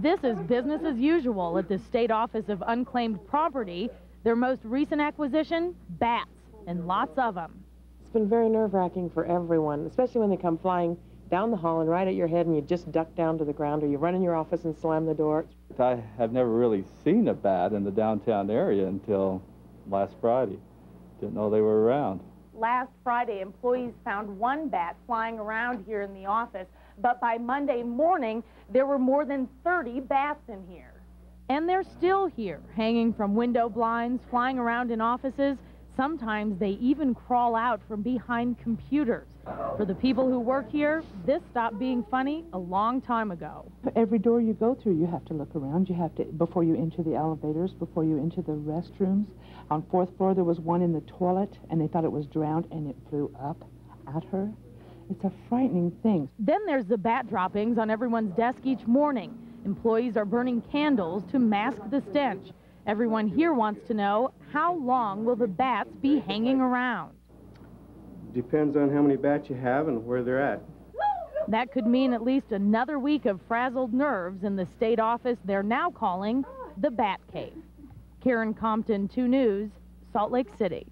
This is business as usual at the State Office of Unclaimed Property. Their most recent acquisition, bats, and lots of them. It's been very nerve-wracking for everyone, especially when they come flying down the hall and right at your head and you just duck down to the ground or you run in your office and slam the door. I have never really seen a bat in the downtown area until last Friday. Didn't know they were around. Last Friday, employees found one bat flying around here in the office, but by Monday morning, there were more than 30 bats in here. And they're still here, hanging from window blinds, flying around in offices. Sometimes they even crawl out from behind computers. For the people who work here, this stopped being funny a long time ago. Every door you go through, you have to look around. You have to, before you enter the elevators, before you enter the restrooms. On fourth floor, there was one in the toilet, and they thought it was drowned, and it flew up at her. It's a frightening thing. Then there's the bat droppings on everyone's desk each morning. Employees are burning candles to mask the stench. Everyone here wants to know, how long will the bats be hanging around? Depends on how many bats you have and where they're at. That could mean at least another week of frazzled nerves in the state office they're now calling the Bat Cave. Karen Compton, 2 News, Salt Lake City.